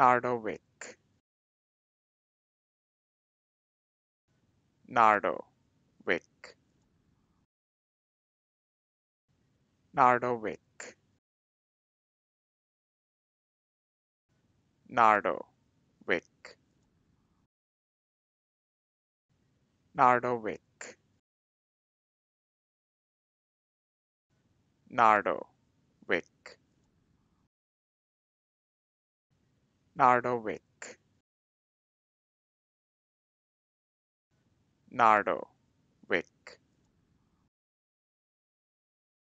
Nardowick Nardo Wick Nardowick Nardowick Nardowick Nardowick Nardo Nardo Wick. Nardo Wick.